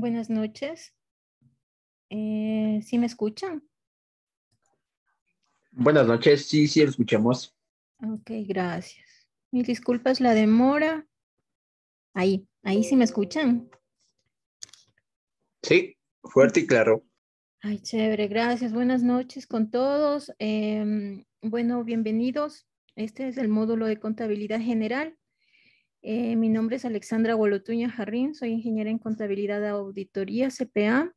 Buenas noches. Eh, ¿Sí me escuchan? Buenas noches, sí, sí, lo escuchamos. Ok, gracias. Mis disculpas la demora. Ahí, ahí sí me escuchan. Sí, fuerte y claro. Ay, chévere, gracias. Buenas noches con todos. Em, bueno, bienvenidos. Este es el módulo de contabilidad general. Eh, mi nombre es Alexandra Golotuña Jarrín, soy ingeniera en contabilidad de auditoría CPA.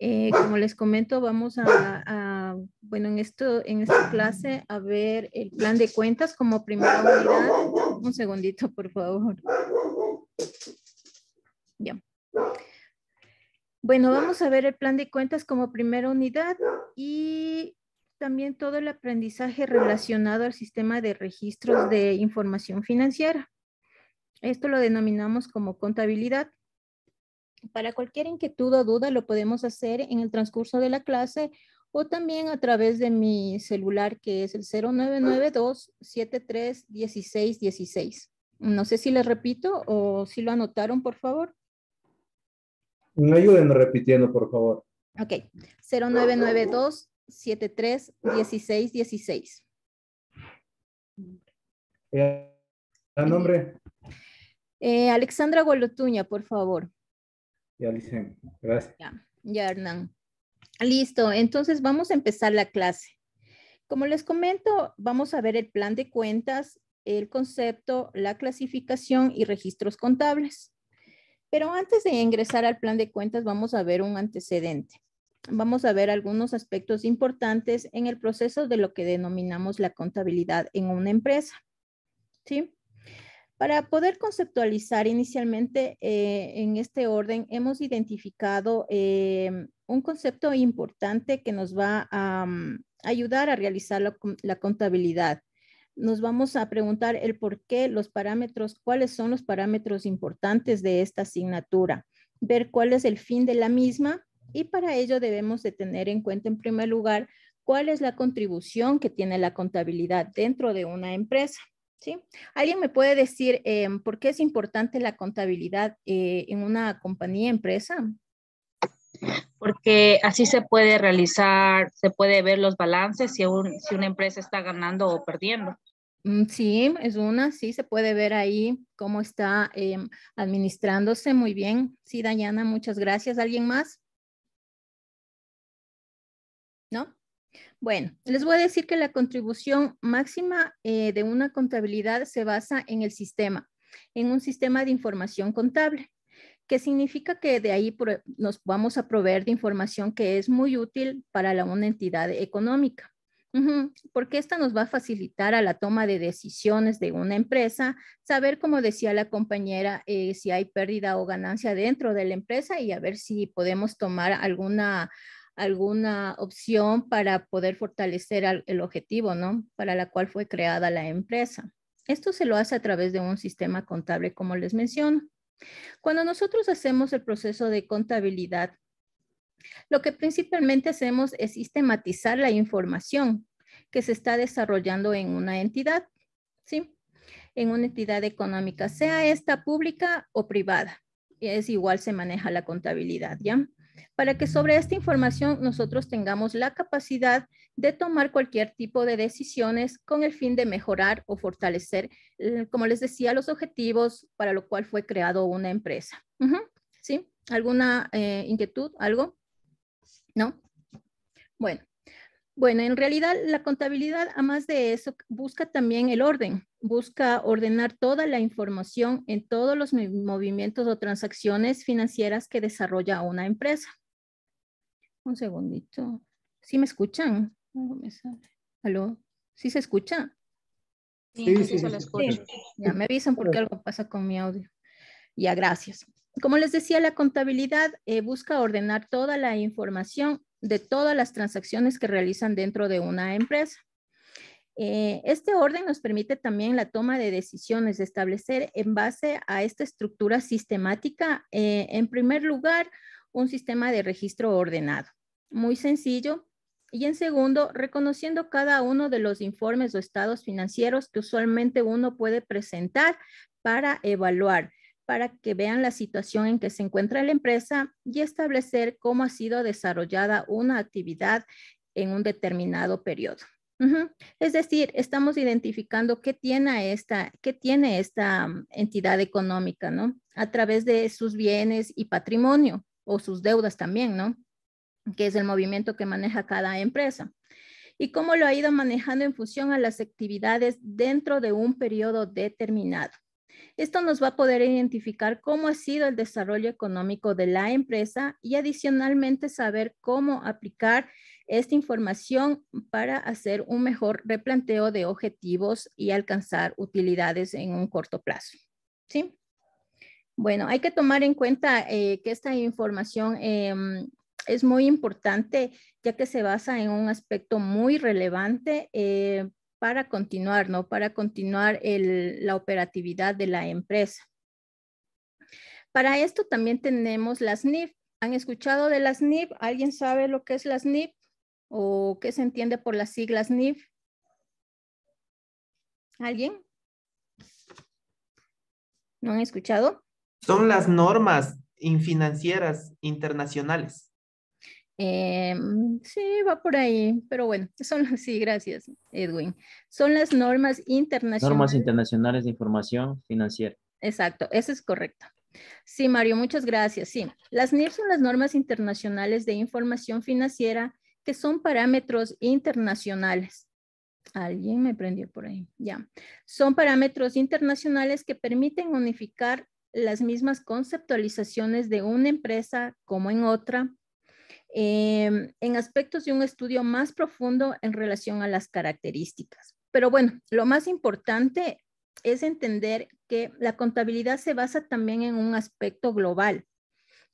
Eh, como les comento, vamos a, bueno, en, esto, en esta clase a ver el plan de cuentas como primera unidad. Un segundito, por favor. Ya. Bueno, vamos a ver el plan de cuentas como primera unidad y también todo el aprendizaje relacionado al sistema de registros de información financiera. Esto lo denominamos como contabilidad. Para cualquier inquietud o duda lo podemos hacer en el transcurso de la clase o también a través de mi celular que es el 0992 731616. No sé si les repito o si lo anotaron, por favor. Me ayuden repitiendo, por favor. Ok, 0992 731616. ¿El nombre? Eh, Alexandra Golotuña, por favor. Ya, Licen. Gracias. Ya, ya, Hernán. Listo, entonces vamos a empezar la clase. Como les comento, vamos a ver el plan de cuentas, el concepto, la clasificación y registros contables. Pero antes de ingresar al plan de cuentas, vamos a ver un antecedente. Vamos a ver algunos aspectos importantes en el proceso de lo que denominamos la contabilidad en una empresa. ¿Sí? Para poder conceptualizar inicialmente eh, en este orden, hemos identificado eh, un concepto importante que nos va a mm, ayudar a realizar la, contabilidad. Nos vamos a preguntar el por qué, los parámetros, cuáles son los parámetros importantes de esta asignatura, ver cuál es el fin de la misma y para ello debemos de tener en cuenta en primer lugar cuál es la contribución que tiene la contabilidad dentro de una empresa. ¿Sí? ¿Alguien me puede decir em, por qué es importante la contabilidad eh, en una compañía, empresa? Porque así se puede realizar, se puede ver los balances si, si una empresa está ganando o perdiendo. Mm, sí, es una, sí, se puede ver ahí cómo está em, administrándose muy bien. Sí, Dayana, muchas gracias. ¿Alguien más? ¿No? Bueno, les voy a decir que la contribución máxima eh, de una contabilidad se basa en el sistema, en un sistema de información contable, que significa que de ahí nos vamos a proveer de información que es muy útil para la, una entidad económica. Porque esta nos va a facilitar a la toma de decisiones de una empresa, saber, como decía la compañera, eh, si hay pérdida o ganancia dentro de la empresa y a ver si podemos tomar alguna alguna opción para poder fortalecer el objetivo, ¿no? Para la cual fue creada la empresa. Esto se lo hace a través de un sistema contable, como les menciono. Cuando nosotros hacemos el proceso de contabilidad, lo que principalmente hacemos es sistematizar la información que se está desarrollando en una entidad, ¿sí? En una entidad económica, sea esta pública o privada. Es igual se maneja la contabilidad, ¿ya? Para que sobre esta información nosotros tengamos la capacidad de tomar cualquier tipo de decisiones con el fin de mejorar o fortalecer, eh, como les decía, los objetivos para lo cual fue creado una empresa. ¿Sí? ¿Alguna eh, inquietud? ¿Algo? ¿No? Bueno. Bueno, en realidad la contabilidad, además de eso, busca también el orden, busca ordenar toda la información en todos los movimientos o transacciones financieras que desarrolla una empresa. Un segundito. ¿Sí me escuchan? me ¿Aló? ¿Sí se escucha? Sí, sí, se escucha. Ya me avisan porque algo pasa con mi audio. Ya, gracias. Como les decía, la contabilidad eh, busca ordenar toda la información de todas las transacciones que realizan dentro de una empresa. Eh, este orden nos permite también la toma de decisiones, de establecer en base a esta estructura sistemática, eh, en primer lugar, un sistema de registro ordenado muy sencillo. Y en segundo, reconociendo cada uno de los informes o estados financieros que usualmente uno puede presentar para evaluar para que vean la situación en que se encuentra la empresa y establecer cómo ha sido desarrollada una actividad en un determinado periodo. Es decir, estamos identificando qué tiene esta, qué tiene esta mm, entidad económica, ¿no? A través de sus bienes y patrimonio o sus deudas también, ¿no? Que es el movimiento que maneja cada empresa. Y cómo lo ha ido manejando en función a las actividades dentro de un periodo determinado. Esto nos va a poder identificar cómo ha sido el desarrollo económico de la empresa y adicionalmente saber cómo aplicar esta información para hacer un mejor replanteo de objetivos y alcanzar utilidades en un corto plazo. ¿Sí? Bueno, hay que tomar en cuenta eh, que esta información em, es muy importante ya que se basa en un aspecto muy relevante eh, para continuar, ¿no? Para continuar la operatividad de la empresa. Para esto también tenemos las NIF. ¿Han escuchado de las NIF? ¿Alguien sabe lo que es las NIF? ¿O qué se entiende por las siglas NIF? ¿Alguien? ¿No han escuchado? Son las normas infinancieras internacionales. Em, sí, va por ahí, pero bueno, son sí, gracias, Edwin. Son las normas internacionales. Normas internacionales de información financiera. Exacto, eso es correcto. Sí, Mario, muchas gracias. Sí, las NIF son las normas internacionales de información financiera que son parámetros internacionales. Alguien me prendió por ahí, ya. Son parámetros internacionales que permiten unificar las mismas conceptualizaciones de una empresa como en otra, em, en aspectos de un estudio más profundo en relación a las características. Pero bueno, lo más importante es entender que la contabilidad se basa también en un aspecto global.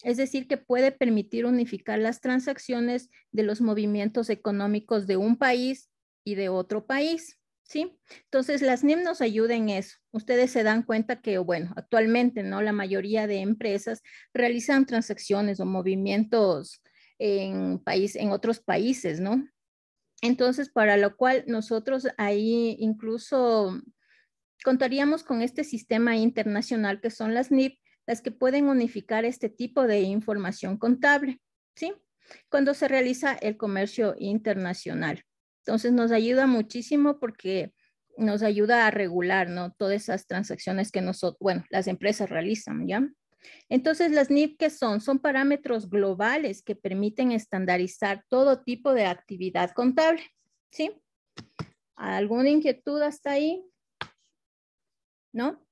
Es decir, que puede permitir unificar las transacciones de los movimientos económicos de un país y de otro país. ¿Sí? Entonces, las NIM nos ayudan en eso. Ustedes se dan cuenta que, bueno, actualmente, ¿no? La mayoría de empresas realizan transacciones o movimientos en, país, en otros países, ¿no? Entonces, para lo cual nosotros ahí incluso contaríamos con este sistema internacional que son las NIP las que pueden unificar este tipo de información contable, ¿sí? Cuando se realiza el comercio internacional. Entonces nos ayuda muchísimo porque nos ayuda a regular, ¿no? Todas esas transacciones que nosotros, bueno, las empresas realizan, ¿ya? Entonces, las NIP, ¿qué son? Son parámetros globales que permiten estandarizar todo tipo de actividad contable, ¿sí? ¿Alguna inquietud hasta ahí? ¿No?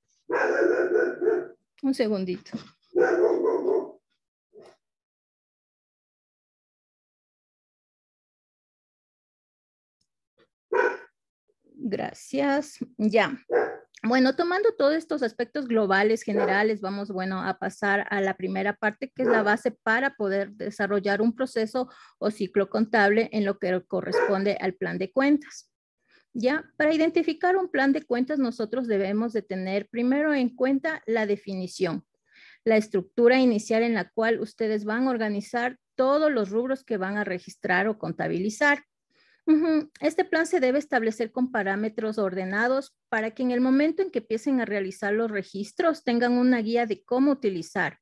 Un segundito. Gracias. Ya. Bueno, tomando todos estos aspectos globales, generales, vamos, bueno, a pasar a la primera parte, que es la base para poder desarrollar un proceso o ciclo contable en lo que corresponde al plan de cuentas. Ya, para identificar un plan de cuentas, nosotros debemos de tener primero en cuenta la definición, la estructura inicial en la cual ustedes van a organizar todos los rubros que van a registrar o contabilizar. Este plan se debe establecer con parámetros ordenados para que en el momento en que empiecen a realizar los registros tengan una guía de cómo utilizar.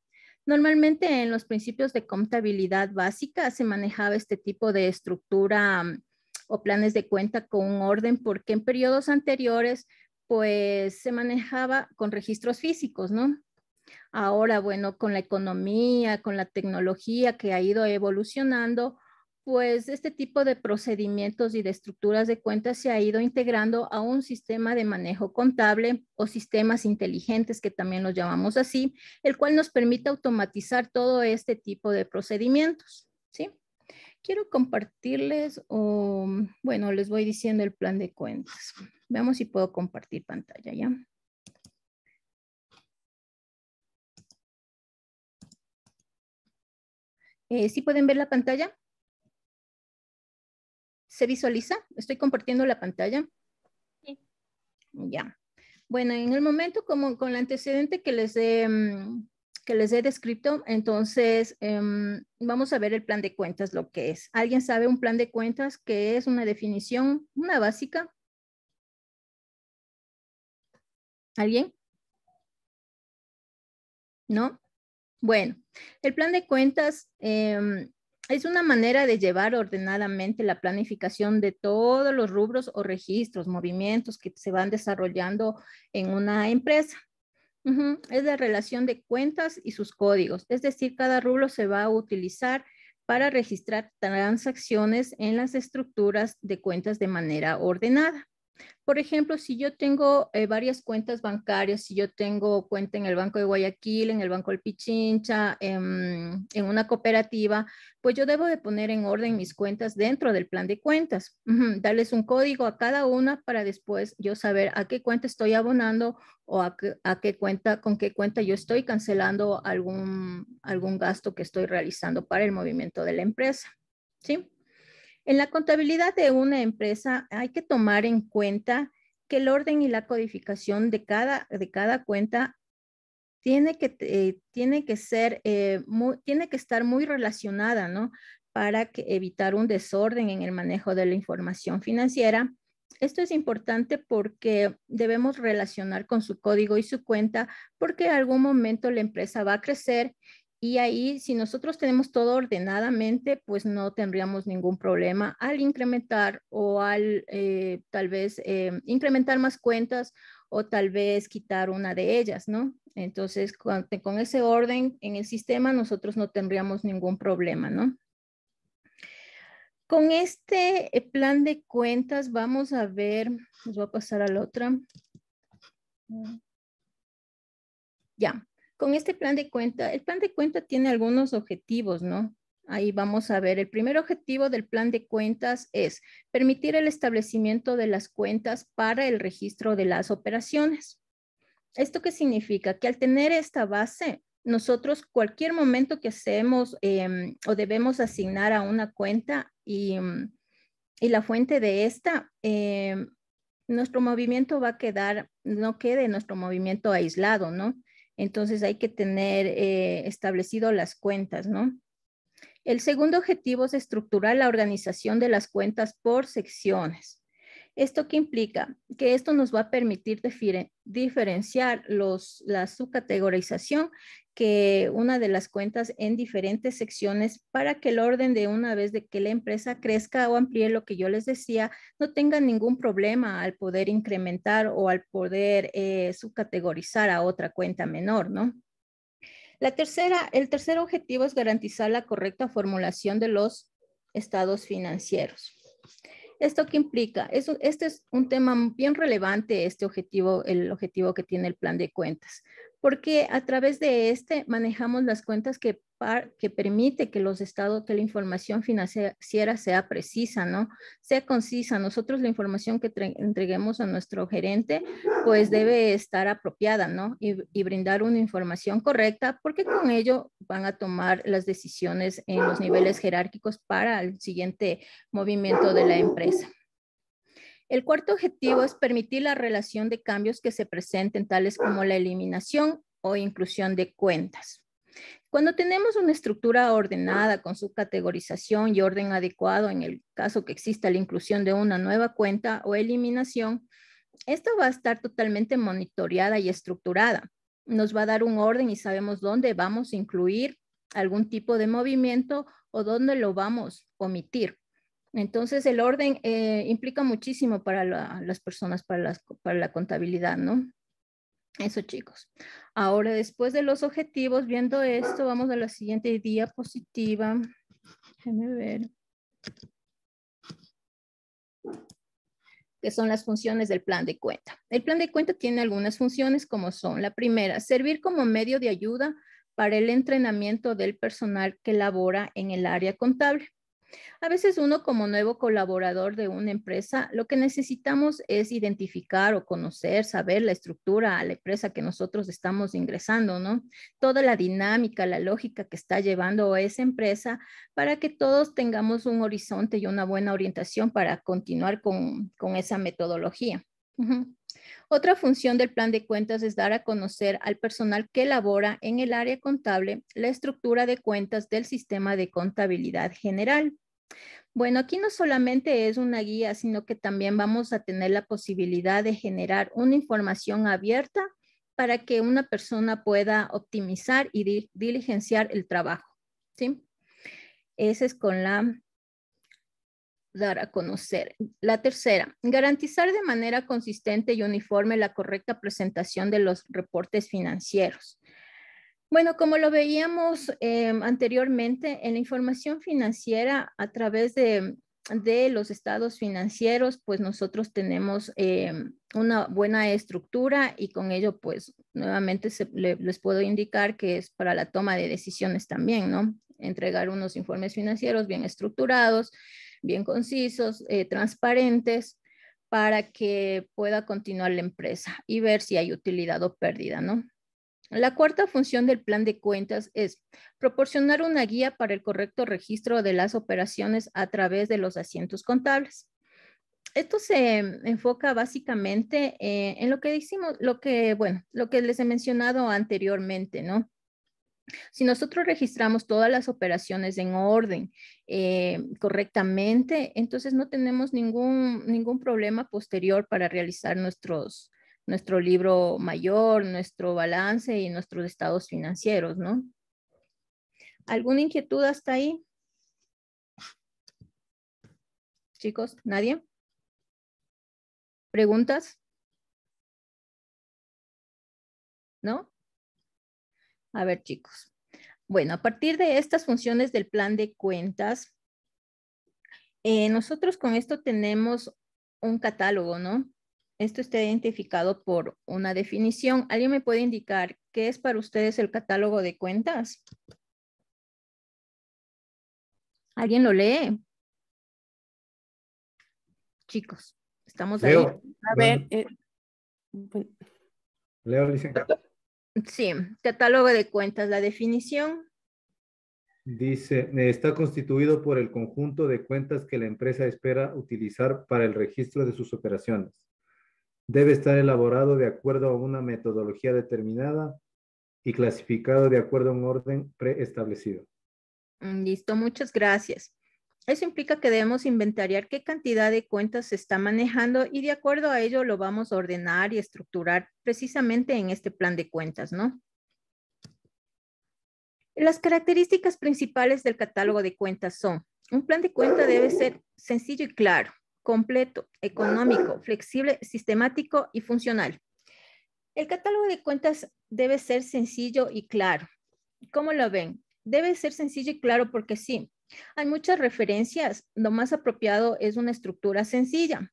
Normalmente en los principios de contabilidad básica se manejaba este tipo de estructura o planes de cuenta con un orden, porque en periodos anteriores, pues se manejaba con registros físicos, ¿no? Ahora, bueno, con la economía, con la tecnología que ha ido evolucionando, pues este tipo de procedimientos y de estructuras de cuentas se ha ido integrando a un sistema de manejo contable o sistemas inteligentes, que también los llamamos así, el cual nos permite automatizar todo este tipo de procedimientos, ¿sí? Quiero compartirles o, bueno, les voy diciendo el plan de cuentas. Veamos si puedo compartir pantalla, ¿ya? Eh, ¿Sí pueden ver la pantalla? ¿Se visualiza? Estoy compartiendo la pantalla. Sí. Ya. Bueno, en el momento como con el antecedente que les he mm, que les he descrito, entonces em, vamos a ver el plan de cuentas, lo que es. ¿Alguien sabe un plan de cuentas que es una definición, una básica? ¿Alguien? ¿no? Bueno, el plan de cuentas em, es una manera de llevar ordenadamente la planificación de todos los rubros o registros, movimientos que se van desarrollando en una empresa. Es la relación de cuentas y sus códigos, es decir, cada rubro se va a utilizar para registrar transacciones en las estructuras de cuentas de manera ordenada. Por ejemplo, si yo tengo eh, varias cuentas bancarias, si yo tengo cuenta en el Banco de Guayaquil, en el Banco del Pichincha, en, una cooperativa, pues yo debo de poner en orden mis cuentas dentro del plan de cuentas, darles un código a cada una para después yo saber a qué cuenta estoy abonando o a qué, cuenta, con qué cuenta yo estoy cancelando algún, algún gasto que estoy realizando para el movimiento de la empresa. ¿Sí? En la contabilidad de una empresa hay que tomar en cuenta que el orden y la codificación de cada, de cada cuenta tiene que, eh, tiene que ser, eh, tiene que estar muy relacionada, ¿no? Para evitar un desorden en el manejo de la información financiera. Esto es importante porque debemos relacionar con su código y su cuenta porque en algún momento la empresa va a crecer y ahí, si nosotros tenemos todo ordenadamente, pues no tendríamos ningún problema al incrementar o al eh, tal vez eh, incrementar más cuentas o tal vez quitar una de ellas, ¿no? Entonces, con, con ese orden en el sistema, nosotros no tendríamos ningún problema, ¿no? Con este eh, plan de cuentas, vamos a ver, les voy a pasar a la otra. Ya, con este plan de cuenta, el plan de cuenta tiene algunos objetivos, ¿no? Ahí vamos a ver, el primer objetivo del plan de cuentas es permitir el establecimiento de las cuentas para el registro de las operaciones. ¿Esto qué significa? Que al tener esta base, nosotros cualquier momento que hacemos em, o debemos asignar a una cuenta y, em, la fuente de esta, em, nuestro movimiento va a quedar, no quede nuestro movimiento aislado, ¿no? Entonces hay que tener eh, establecido las cuentas, ¿no? El segundo objetivo es estructurar la organización de las cuentas por secciones. ¿Esto qué implica? Que esto nos va a permitir diferenciar los, la subcategorización que una de las cuentas en diferentes secciones para que el orden de una vez de que la empresa crezca o amplíe lo que yo les decía, no tenga ningún problema al poder incrementar o al poder eh, subcategorizar a otra cuenta menor, ¿no? La tercera, el tercer objetivo es garantizar la correcta formulación de los estados financieros. ¿Esto qué implica? este es un tema bien relevante, este objetivo, el objetivo que tiene el plan de cuentas, porque a través de este manejamos las cuentas que, que permite que los estados, que la información financiera sea precisa, ¿no? Sea concisa. Nosotros la información que entreguemos a nuestro gerente, pues debe estar apropiada, ¿no? Y, y brindar una información correcta, porque con ello van a tomar las decisiones en los niveles jerárquicos para el siguiente movimiento de la empresa. El cuarto objetivo es permitir la relación de cambios que se presenten, tales como la eliminación o inclusión de cuentas. Cuando tenemos una estructura ordenada con su categorización y orden adecuado, en el caso que exista la inclusión de una nueva cuenta o eliminación, esta va a estar totalmente monitoreada y estructurada. Nos va a dar un orden y sabemos dónde vamos a incluir algún tipo de movimiento o dónde lo vamos a omitir. Entonces, el orden eh, implica muchísimo para las personas, para, para la contabilidad, ¿no? Eso, chicos. Ahora, después de los objetivos, viendo esto, vamos a la siguiente diapositiva. Déjenme ver. que son las funciones del plan de cuenta. El plan de cuenta tiene algunas funciones como son, la primera, servir como medio de ayuda para el entrenamiento del personal que labora en el área contable. A veces uno como nuevo colaborador de una empresa, lo que necesitamos es identificar o conocer, saber la estructura a la empresa que nosotros estamos ingresando, ¿no? Toda la dinámica, la lógica que está llevando esa empresa para que todos tengamos un horizonte y una buena orientación para continuar con, esa metodología. Otra función del plan de cuentas es dar a conocer al personal que labora en el área contable la estructura de cuentas del sistema de contabilidad general. Bueno, aquí no solamente es una guía, sino que también vamos a tener la posibilidad de generar una información abierta para que una persona pueda optimizar y di- diligenciar el trabajo. ¿sí? Ese es con la dar a conocer. La tercera, garantizar de manera consistente y uniforme la correcta presentación de los reportes financieros. Bueno, como lo veíamos eh, anteriormente, en la información financiera a través de, de los estados financieros, pues nosotros tenemos eh, una buena estructura y con ello, pues nuevamente se- le- les puedo indicar que es para la toma de decisiones también, ¿no? Entregar unos informes financieros bien estructurados, bien concisos, eh, transparentes, para que pueda continuar la empresa y ver si hay utilidad o pérdida, ¿no? La cuarta función del plan de cuentas es proporcionar una guía para el correcto registro de las operaciones a través de los asientos contables. Esto se enfoca básicamente eh, en lo que decimos, lo que, bueno, lo que les he mencionado anteriormente, ¿no? Si nosotros registramos todas las operaciones en orden eh, correctamente, entonces no tenemos ningún, ningún problema posterior para realizar nuestros, nuestro libro mayor, nuestro balance y nuestros estados financieros, ¿no? ¿Alguna inquietud hasta ahí? Chicos, ¿nadie? ¿Preguntas? ¿No? A ver, chicos. Bueno, a partir de estas funciones del plan de cuentas, eh, nosotros con esto tenemos un catálogo, ¿no? Esto está identificado por una definición. ¿Alguien me puede indicar qué es para ustedes el catálogo de cuentas? ¿Alguien lo lee? Chicos, estamos ahí. Leo. A ver, eh, bueno, Leo, dice. Sí, catálogo de cuentas, la definición. Dice, está constituido por el conjunto de cuentas que la empresa espera utilizar para el registro de sus operaciones. Debe estar elaborado de acuerdo a una metodología determinada y clasificado de acuerdo a un orden preestablecido. Mm, Listo, muchas gracias. Eso implica que debemos inventariar qué cantidad de cuentas se está manejando y de acuerdo a ello lo vamos a ordenar y estructurar precisamente en este plan de cuentas, ¿no? Las características principales del catálogo de cuentas son, un plan de cuenta debe ser sencillo y claro, completo, económico, flexible, sistemático y funcional. El catálogo de cuentas debe ser sencillo y claro. ¿Cómo lo ven? Debe ser sencillo y claro porque sí, hay muchas referencias. Lo más apropiado es una estructura sencilla.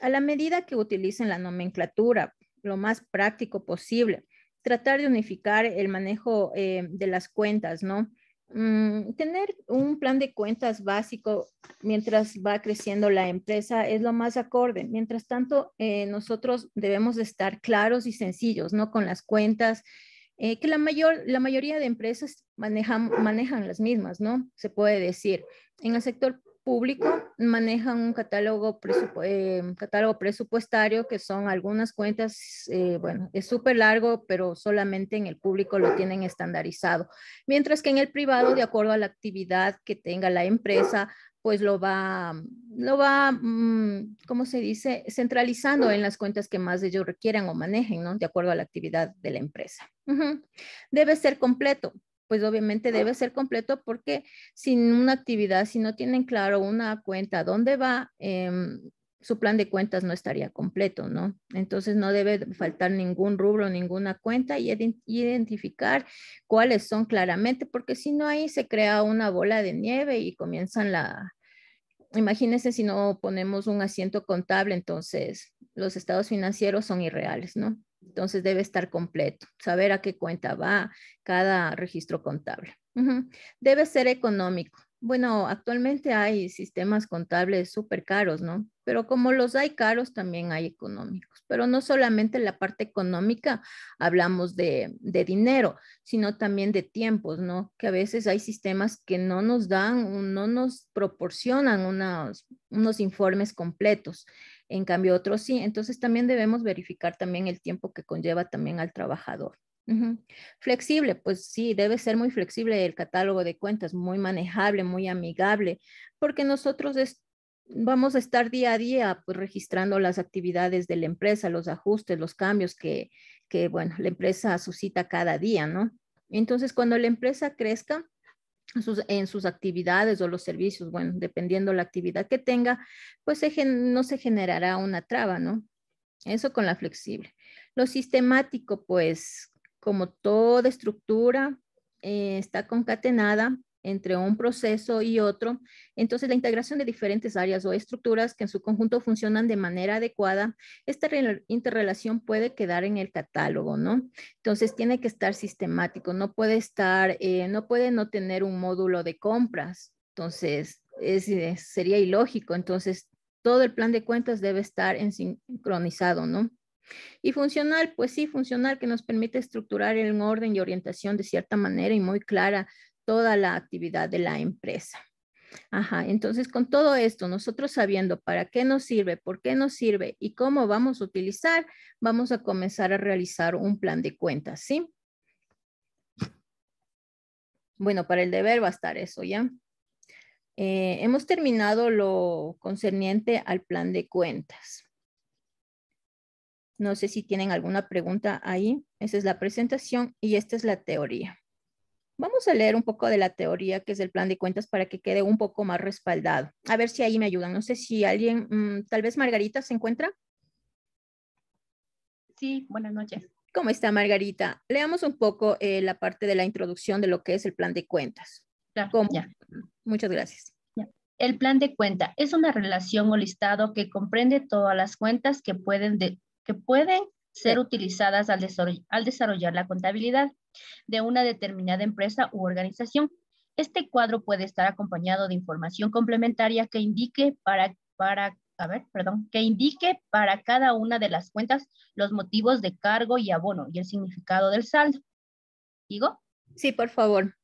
A la medida que utilicen la nomenclatura, lo más práctico posible. Tratar de unificar el manejo eh, de las cuentas, ¿no? Mm, tener un plan de cuentas básico mientras va creciendo la empresa es lo más acorde. Mientras tanto, eh, nosotros debemos de estar claros y sencillos, ¿no? Con las cuentas, eh, que la, mayor, la mayoría de empresas manejan, manejan las mismas, ¿no? Se puede decir. En el sector público manejan un catálogo, eh, catálogo presupuestario que son algunas cuentas, eh, bueno, es súper largo, pero solamente en el público lo tienen estandarizado. Mientras que en el privado, de acuerdo a la actividad que tenga la empresa, pues lo va, lo va, mmm, ¿cómo se dice? Centralizando en las cuentas que más ellos requieran o manejen, ¿no? De acuerdo a la actividad de la empresa. Debe ser completo, pues obviamente debe ser completo porque sin una actividad, si no tienen claro una cuenta, dónde va, eh, su plan de cuentas no estaría completo, ¿no? Entonces no debe faltar ningún rubro, ninguna cuenta y identificar cuáles son claramente, porque si no ahí se crea una bola de nieve y comienzan la... Imagínense si no ponemos un asiento contable, entonces los estados financieros son irreales, ¿no? Entonces debe estar completo, saber a qué cuenta va cada registro contable. Debe ser económico. Bueno, actualmente hay sistemas contables súper caros, ¿no? Pero como los hay caros, también hay económicos. Pero no solamente la parte económica hablamos de, de dinero, sino también de tiempos, ¿no? Que a veces hay sistemas que no nos dan, no nos proporcionan unos, unos informes completos en cambio otros sí. Entonces también debemos verificar también el tiempo que conlleva también al trabajador. Uh -huh. Flexible, pues sí, debe ser muy flexible el catálogo de cuentas, muy manejable, muy amigable, porque nosotros es, vamos a estar día a día pues, registrando las actividades de la empresa, los ajustes, los cambios que, que, bueno, la empresa suscita cada día, ¿no? Entonces, cuando la empresa crezca, en sus actividades o los servicios, bueno, dependiendo la actividad que tenga, pues no se generará una traba, ¿no? Eso con la flexible. Lo sistemático, pues, como toda estructura, eh, está concatenada entre un proceso y otro. Entonces, la integración de diferentes áreas o estructuras que en su conjunto funcionan de manera adecuada, esta interrelación puede quedar en el catálogo, ¿no? Entonces, tiene que estar sistemático, no puede estar, eh, no puede no tener un módulo de compras. Entonces, eh, sería ilógico. Entonces, todo el plan de cuentas debe estar en sincronizado, ¿no? Y funcional, pues sí, funcional que nos permite estructurar en orden y orientación de cierta manera y muy clara toda la actividad de la empresa. Ajá, entonces con todo esto, nosotros sabiendo para qué nos sirve, por qué nos sirve y cómo vamos a utilizar, vamos a comenzar a realizar un plan de cuentas, ¿sí? Bueno, para el deber va a estar eso, ¿ya? Eh, hemos terminado lo concerniente al plan de cuentas. No sé si tienen alguna pregunta ahí. Esa es la presentación y esta es la teoría. Vamos a leer un poco de la teoría que es el plan de cuentas para que quede un poco más respaldado. A ver si ahí me ayudan. No sé si alguien, mm, tal vez Margarita se encuentra. Sí, buenas noches. ¿Cómo está Margarita? Leamos un poco eh, la parte de la introducción de lo que es el plan de cuentas. ¿Cómo? Ya. Muchas gracias. El plan de cuenta es una relación o listado que comprende todas las cuentas que pueden de, que pueden ser utilizadas al, desarrollar la contabilidad de una determinada empresa u organización. Este cuadro puede estar acompañado de información complementaria que indique para, para, a ver, perdón, que indique para cada una de las cuentas los motivos de cargo y abono y el significado del saldo. ¿Digo? Sí, por favor.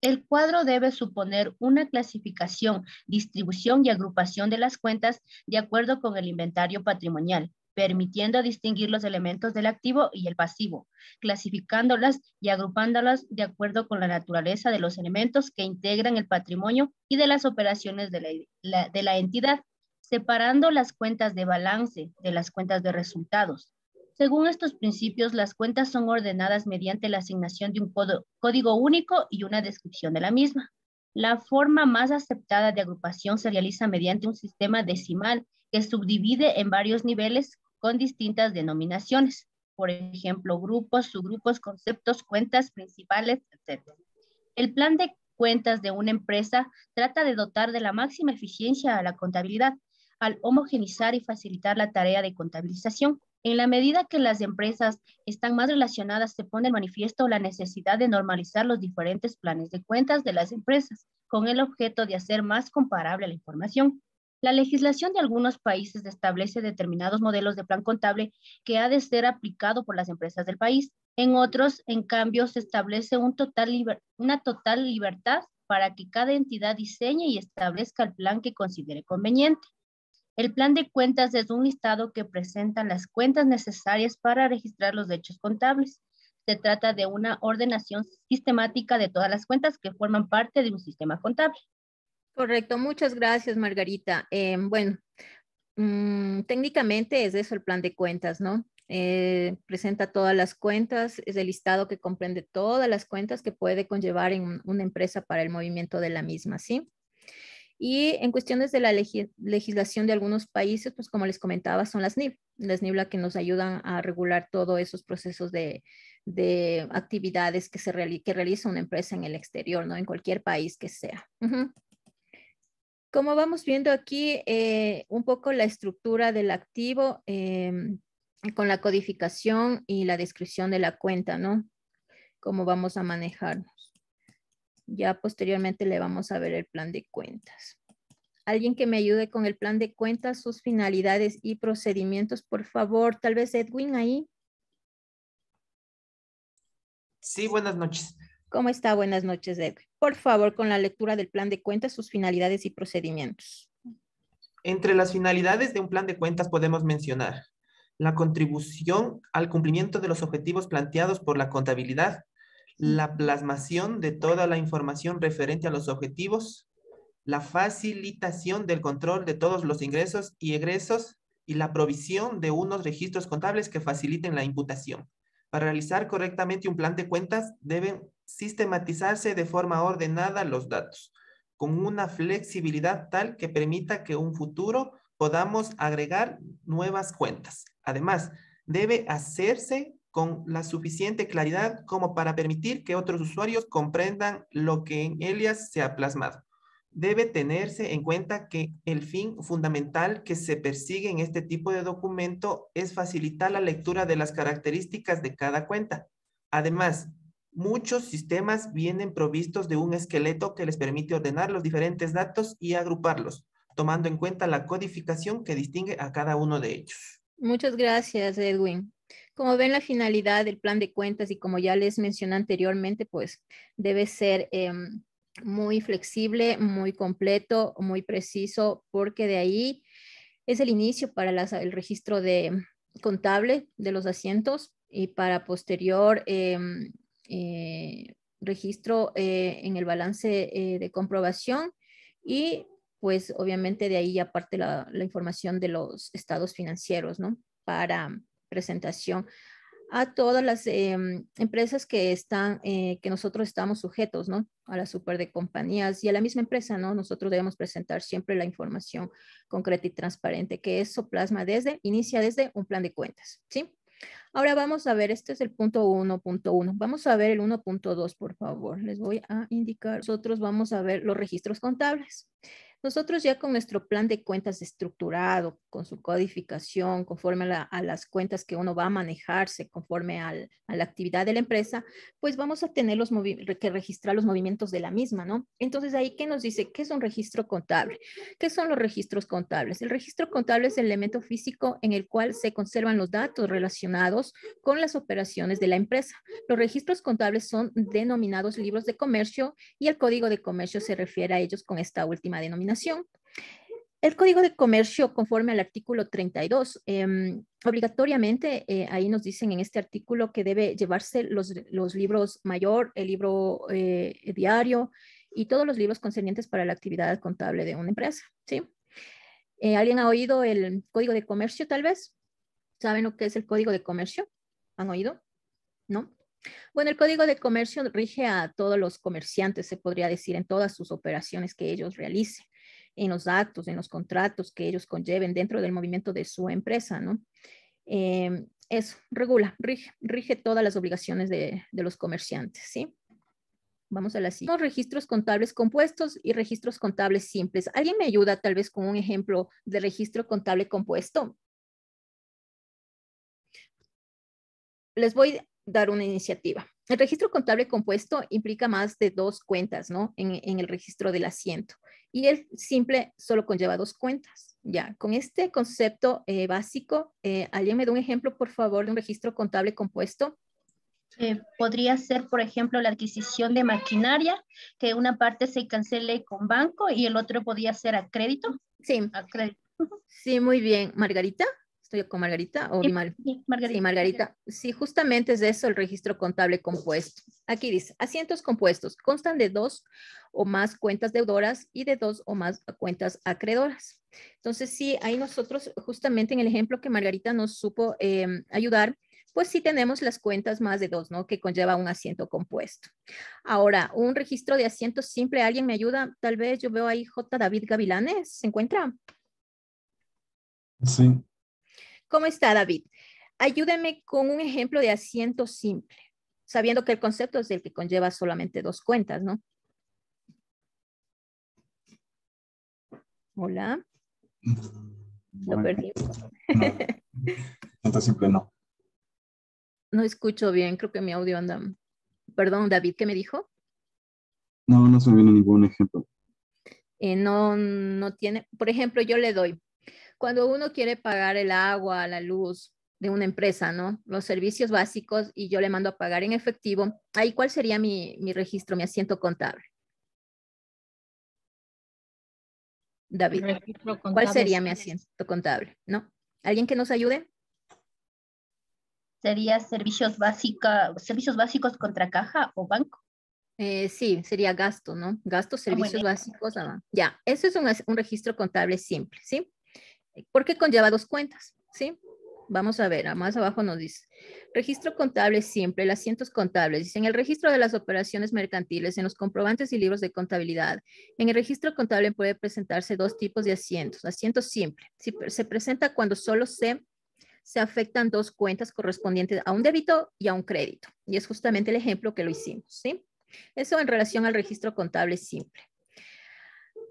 El cuadro debe suponer una clasificación, distribución y agrupación de las cuentas de acuerdo con el inventario patrimonial, permitiendo distinguir los elementos del activo y el pasivo, clasificándolas y agrupándolas de acuerdo con la naturaleza de los elementos que integran el patrimonio y de las operaciones de la, de la entidad, separando las cuentas de balance de las cuentas de resultados. Según estos principios, las cuentas son ordenadas mediante la asignación de un código único y una descripción de la misma. La forma más aceptada de agrupación se realiza mediante un sistema decimal que subdivide en varios niveles con distintas denominaciones. Por ejemplo, grupos, subgrupos, conceptos, cuentas principales, etc. El plan de cuentas de una empresa trata de dotar de la máxima eficiencia a la contabilidad al homogenizar y facilitar la tarea de contabilización. En la medida que las empresas están más relacionadas, se pone en manifiesto la necesidad de normalizar los diferentes planes de cuentas de las empresas con el objeto de hacer más comparable la información. La legislación de algunos países establece determinados modelos de plan contable que ha de ser aplicado por las empresas del país. En otros, en cambio, se establece una total libertad para que cada entidad diseñe y establezca el plan que considere conveniente. El plan de cuentas es un listado que presenta las cuentas necesarias para registrar los hechos contables. Se trata de una ordenación sistemática de todas las cuentas que forman parte de un sistema contable. Correcto, muchas gracias, Margarita. Em, bueno, mm, técnicamente es eso el plan de cuentas, ¿no? Eh, presenta todas las cuentas, es el listado que comprende todas las cuentas que puede conllevar en una empresa para el movimiento de la misma, ¿sí? Y en cuestiones de la legislación de algunos países, pues como les comentaba, son las NIB, las NIB que nos ayudan a regular todos esos procesos de, actividades que, se realiza una empresa en el exterior, ¿no? En cualquier país que sea. Como vamos viendo aquí, eh, un poco la estructura del activo em, con la codificación y la descripción de la cuenta, ¿no? Cómo vamos a manejarnos. Ya posteriormente le vamos a ver el plan de cuentas. Alguien que me ayude con el plan de cuentas, sus finalidades y procedimientos, por favor. Tal vez Edwin ahí. Sí, buenas noches. ¿Cómo está? Buenas noches, Edwin. Por favor, con la lectura del plan de cuentas, sus finalidades y procedimientos. Entre las finalidades de un plan de cuentas podemos mencionar la contribución al cumplimiento de los objetivos planteados por la contabilidad, la plasmación de toda la información referente a los objetivos, la facilitación del control de todos los ingresos y egresos y la provisión de unos registros contables que faciliten la imputación. Para realizar correctamente un plan de cuentas deben sistematizarse de forma ordenada los datos, con una flexibilidad tal que permita que un futuro podamos agregar nuevas cuentas. Además, debe hacerse con la suficiente claridad como para permitir que otros usuarios comprendan lo que en Elias se ha plasmado. Debe tenerse en cuenta que el fin fundamental que se persigue en este tipo de documento es facilitar la lectura de las características de cada cuenta. Además, muchos sistemas vienen provistos de un esqueleto que les permite ordenar los diferentes datos y agruparlos, tomando en cuenta la codificación que distingue a cada uno de ellos. Muchas gracias, Edwin. Como ven, la finalidad del plan de cuentas y como ya les mencioné anteriormente, pues debe ser em, muy flexible, muy completo, muy preciso, porque de ahí es el inicio para el registro de contable de los asientos y para posterior em, eh, registro eh, en el balance eh, de comprobación y pues obviamente de ahí aparte la, la información de los estados financieros, ¿no? Para presentación a todas las em, empresas que están, eh, que nosotros estamos sujetos, ¿no? A la super de compañías y a la misma empresa, ¿no? Nosotros debemos presentar siempre la información concreta y transparente, que eso plasma desde, inicia desde un plan de cuentas, ¿sí? Ahora vamos a ver, este es el punto 1.1. Vamos a ver el 1.2, por favor. Les voy a indicar. Nosotros vamos a ver los registros contables. Nosotros ya con nuestro plan de cuentas estructurado, con su codificación, conforme a, las cuentas que uno va a manejarse, conforme a la actividad de la empresa, pues vamos a tener los que registrar los movimientos de la misma, ¿no? Entonces ahí, ¿qué nos dice? ¿Qué es un registro contable? ¿Qué son los registros contables? El registro contable es el elemento físico en el cual se conservan los datos relacionados con las operaciones de la empresa. Los registros contables son denominados libros de comercio y el código de comercio se refiere a ellos con esta última denominación el Código de Comercio, conforme al artículo 32, em, obligatoriamente, eh, ahí nos dicen en este artículo que debe llevarse los, libros mayor, el libro eh, diario y todos los libros concernientes para la actividad contable de una empresa, ¿sí? Eh, ¿Alguien ha oído el Código de Comercio, tal vez? ¿Saben lo que es el Código de Comercio? ¿Han oído? ¿No? Bueno, el Código de Comercio rige a todos los comerciantes, se podría decir, en todas sus operaciones que ellos realicen en los actos, en los contratos que ellos conlleven dentro del movimiento de su empresa, ¿no? Eh, eso, regula, rige, todas las obligaciones de, los comerciantes, ¿sí? Vamos a las registros contables compuestos y registros contables simples. ¿Alguien me ayuda tal vez con un ejemplo de registro contable compuesto? Les voy a dar una iniciativa. El registro contable compuesto implica más de dos cuentas, ¿no? En, el registro del asiento. Y el simple solo conlleva dos cuentas. Ya, con este concepto eh, básico, eh, ¿alguien me da un ejemplo, por favor, de un registro contable compuesto? Eh, podría ser, por ejemplo, la adquisición de maquinaria, que una parte se cancele con banco y el otro podría ser a crédito. Sí. A crédito. Sí, muy bien. Margarita con Margarita o sí, Margarita. Sí, Margarita. Sí, justamente es de eso el registro contable compuesto. Aquí dice, asientos compuestos constan de dos o más cuentas deudoras y de dos o más cuentas acreedoras. Entonces, sí, ahí nosotros, justamente en el ejemplo que Margarita nos supo em, ayudar, pues sí tenemos las cuentas más de dos, ¿no? Que conlleva un asiento compuesto. Ahora, un registro de asientos simple, ¿alguien me ayuda? Tal vez yo veo ahí J. David Gavilanes, ¿se encuentra? Sí. ¿Cómo está, David? Ayúdeme con un ejemplo de asiento simple, sabiendo que el concepto es el que conlleva solamente dos cuentas, ¿no? Hola. Lo perdí. asiento simple no. No escucho bien, creo que mi audio anda. Perdón, David, ¿qué me dijo? No, no se me viene ningún ejemplo. Eh, no, no tiene, por ejemplo, yo le doy cuando uno quiere pagar el agua, la luz de una empresa, ¿no? Los servicios básicos y yo le mando a pagar en efectivo, ahí cuál sería mi, registro, mi asiento contable. David, ¿cuál sería mi asiento contable? ¿No? ¿Alguien que nos ayude? Sería servicios, básica, servicios básicos contra caja o banco. Eh, sí, sería gasto, ¿no? Gastos, servicios básicos. ah, Ya, eso es un, un registro contable simple, ¿sí? Porque conlleva dos cuentas, ¿sí? Vamos a ver, más abajo nos dice. Registro contable simple, el asientos contables. Dice, en el registro de las operaciones mercantiles, en los comprobantes y libros de contabilidad. En el registro contable puede presentarse dos tipos de asientos. Asiento simple. Si se presenta cuando solo se, se afectan dos cuentas correspondientes a un débito y a un crédito. Y es justamente el ejemplo que lo hicimos, ¿sí? Eso en relación al registro contable simple.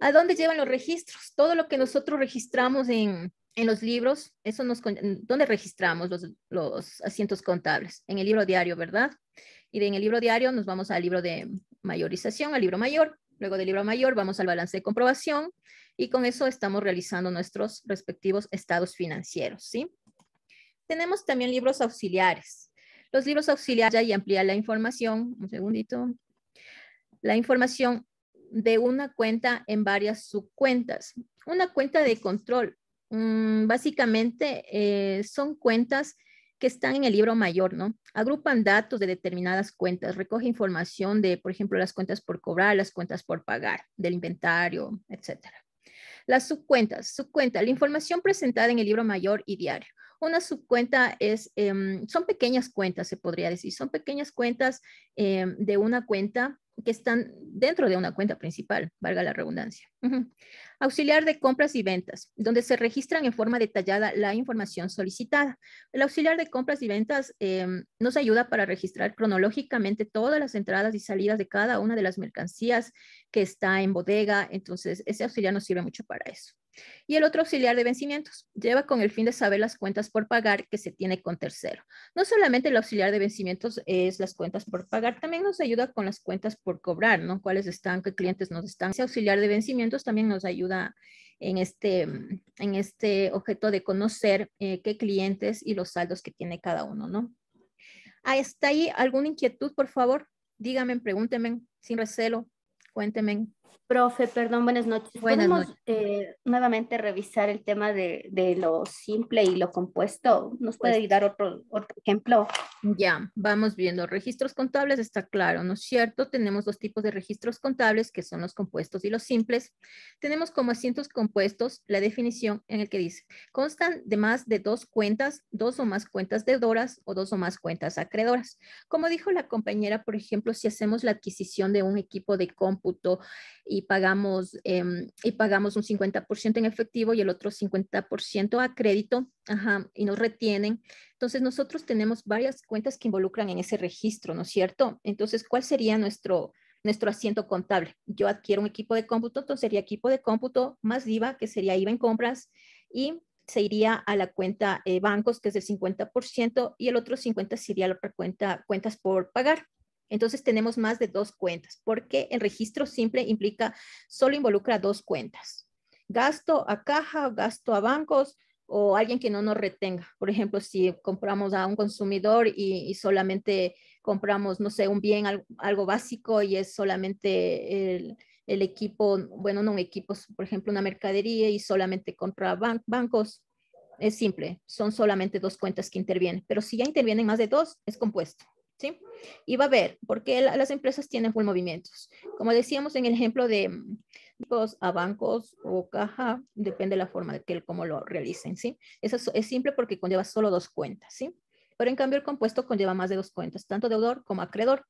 ¿A dónde llevan los registros? Todo lo que nosotros registramos en, en los libros, eso nos, ¿dónde registramos los, los asientos contables? En el libro diario, ¿verdad? Y de en el libro diario nos vamos al libro de mayorización, al libro mayor. Luego del libro mayor vamos al balance de comprobación y con eso estamos realizando nuestros respectivos estados financieros, ¿sí? Tenemos también libros auxiliares. Los libros auxiliares y amplía la información, un segundito, la información de una cuenta en varias subcuentas. Una cuenta de control, mm, básicamente eh, son cuentas que están en el libro mayor, ¿no? Agrupan datos de determinadas cuentas, recoge información de, por ejemplo, las cuentas por cobrar, las cuentas por pagar, del inventario, etcétera. Las subcuentas, subcuenta, la información presentada en el libro mayor y diario. Una subcuenta es, em, son pequeñas cuentas, se podría decir, son pequeñas cuentas em, de una cuenta que están dentro de una cuenta principal, valga la redundancia. Auxiliar de compras y ventas, donde se registran en forma detallada la información solicitada. El auxiliar de compras y ventas em, nos ayuda para registrar cronológicamente todas las entradas y salidas de cada una de las mercancías que está en bodega. Entonces, ese auxiliar nos sirve mucho para eso. Y el otro auxiliar de vencimientos lleva con el fin de saber las cuentas por pagar que se tiene con tercero. No solamente el auxiliar de vencimientos es las cuentas por pagar, también nos ayuda con las cuentas por cobrar, ¿no? Cuáles están, qué clientes nos están. Ese auxiliar de vencimientos también nos ayuda en este, en este objeto de conocer eh, qué clientes y los saldos que tiene cada uno, ¿no? ¿Está ahí alguna inquietud, por favor? Díganme, pregúntenme, sin recelo, cuéntenme. Profe, perdón, buenas noches. Buenas ¿Podemos noches. eh, nuevamente revisar el tema de, de lo simple y lo compuesto? ¿Nos puede Pues- dar otro, otro ejemplo? Ya, vamos viendo. Registros contables está claro, ¿no es cierto? Tenemos dos tipos de registros contables, que son los compuestos y los simples. Tenemos como asientos compuestos la definición en el que dice, constan de más de dos cuentas, dos o más cuentas deudoras o dos o más cuentas acreedoras. Como dijo la compañera, por ejemplo, si hacemos la adquisición de un equipo de cómputo y pagamos, em, y pagamos un 50% en efectivo y el otro 50% a crédito, ajá, y nos retienen, entonces, nosotros tenemos varias cuentas que involucran en ese registro, ¿no es cierto? Entonces, ¿cuál sería nuestro, nuestro asiento contable? Yo adquiero un equipo de cómputo, entonces sería equipo de cómputo más IVA, que sería IVA en compras, y se iría a la cuenta eh, bancos, que es del 50%, y el otro 50% sería la cuenta, cuentas por pagar. Entonces, tenemos más de dos cuentas, porque el registro simple implica, solo involucra dos cuentas. Gasto a caja, gasto a bancos, o alguien que no nos retenga. Por ejemplo, si compramos a un consumidor y, y solamente compramos, no sé, un bien, al- algo, básico y es solamente el, el equipo, bueno, no un equipo, por ejemplo, una mercadería y solamente contra ban- bancos, es simple, son solamente dos cuentas que intervienen. Pero si ya intervienen más de dos, es compuesto. ¿Sí? Y va a ver, porque la- las empresas tienen full movimientos. Como decíamos en el ejemplo de, mm, bancos a bancos o caja, depende de la forma de que cómo lo realicen, ¿sí? Eso es, es simple porque conlleva solo dos cuentas, ¿sí? Pero en cambio el compuesto conlleva más de dos cuentas, tanto deudor como acreedor.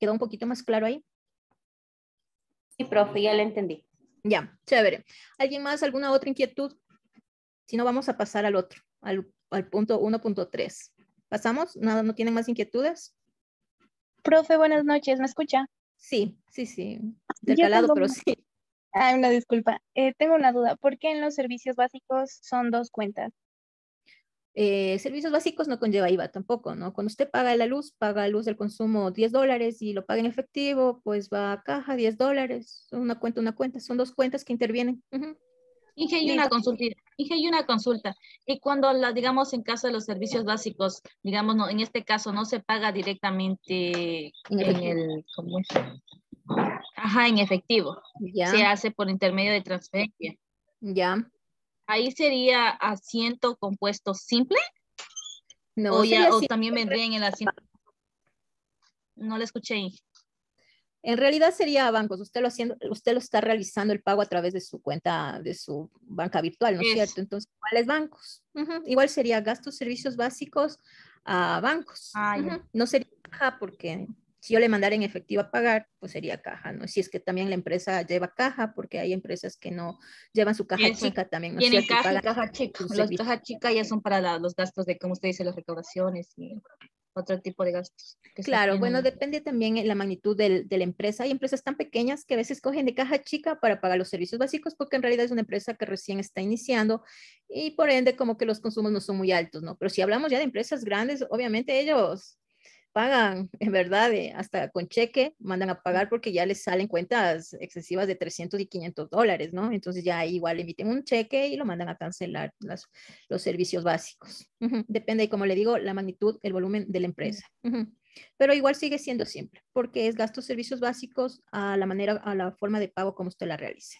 ¿Quedó un poquito más claro ahí? Sí, profe, ya lo entendí. Ya, chévere. ¿Alguien más? ¿Alguna otra inquietud? Si no, vamos a pasar al otro, al, al punto 1.3. ¿Pasamos? ¿Nada, ¿No tienen más inquietudes? Profe, buenas noches, ¿me escucha? Sí, sí, sí. Yo Del calado, tengo pero sí. Ah, una disculpa. Eh, tengo una duda. ¿Por qué en los servicios básicos son dos cuentas? Eh, servicios básicos no conlleva IVA tampoco, ¿no? Cuando usted paga la luz, paga luz del consumo 10 dólares y lo paga en efectivo, pues va a caja 10 dólares. Una cuenta, una cuenta. Son dos cuentas que intervienen. Inge, y una consulta. Inge, y una consulta. Y cuando, la, digamos, en caso de los servicios básicos, digamos, no, en este caso no se paga directamente En el, ¿cómo es? Ajá, en efectivo. Ya. Se hace por intermedio de transferencia. Ya. Ahí sería asiento compuesto simple. No, o, ya- o también vendría en el asiento. No le escuché. Inge. En realidad sería bancos. Usted lo, haciendo, usted lo está realizando el pago a través de su cuenta, de su banca virtual, ¿no es cierto? Entonces, ¿cuáles bancos? Ujú, Igual sería gastos, servicios básicos a bancos. Ah, ya. Ujú, No sería caja porque si yo le mandara en efectivo a pagar, pues sería caja, ¿no? Si es que también la empresa lleva caja, porque hay empresas que no llevan su caja Eso. chica también, ¿no es Tienen caja caja chica. Los caja chica ya son para la- los gastos de, como usted dice, las recaudaciones y otro tipo de gastos. Claro, bueno, depende también en la magnitud del- de la empresa. Hay empresas tan pequeñas que a veces cogen de caja chica para pagar los servicios básicos porque en realidad es una empresa que recién está iniciando y por ende como que los consumos no son muy altos, ¿no? Pero si hablamos ya de empresas grandes, obviamente ellos pagan, en verdad, eh, hasta con cheque, mandan a pagar porque ya les salen cuentas excesivas de 300 y 500 dólares, ¿no? Entonces ya igual emiten un cheque y lo mandan a cancelar las- los servicios básicos. Ujú, Depende, como le digo, la magnitud, el volumen de la empresa. Ujú. Pero igual sigue siendo simple, porque es gastos, servicios básicos a la manera, a la forma de pago como usted la realice.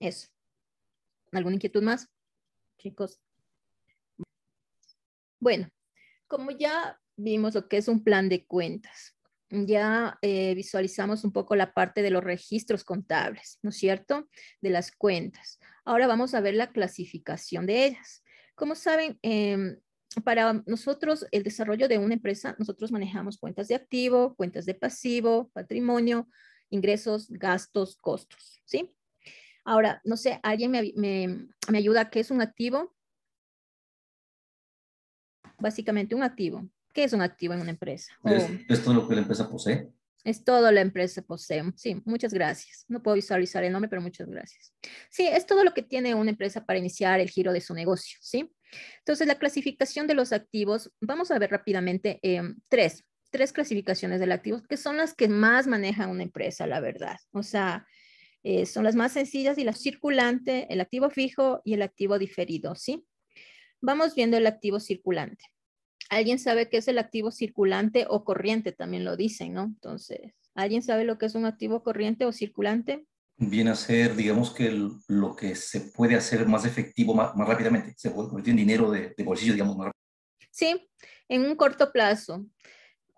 Eso. ¿Alguna inquietud más, chicos? Bueno, como ya vimos lo que es un plan de cuentas, ya eh, visualizamos un poco la parte de los registros contables, ¿no es cierto? De las cuentas. Ahora vamos a ver la clasificación de ellas. Como saben, em, para nosotros el desarrollo de una empresa, nosotros manejamos cuentas de activo, cuentas de pasivo, patrimonio, ingresos, gastos, costos, ¿sí? Ahora, no sé, ¿alguien me, me, me ayuda? ¿Qué es un activo? Básicamente un activo. ¿Qué es un activo en una empresa? Es, es todo lo que la empresa posee. es todo la empresa posee. Sí, muchas gracias. No puedo visualizar el nombre, pero muchas gracias. Sí, es todo lo que tiene una empresa para iniciar el giro de su negocio, ¿sí? Entonces, la clasificación de los activos, vamos a ver rápidamente em, tres, tres clasificaciones de activos que son las que más maneja una empresa, la verdad. O sea, eh, son las más sencillas y la circulante, el activo fijo y el activo diferido, ¿sí? Vamos viendo el activo circulante. ¿Alguien sabe qué es el activo circulante o corriente? También lo dicen, ¿no? Entonces, ¿alguien sabe lo que es un activo corriente o circulante? Viene a ser, digamos que el- lo que se puede hacer más efectivo más, más rápidamente. Se puede convertir en dinero de, de bolsillo, digamos, más rápido. Sí, en un corto plazo.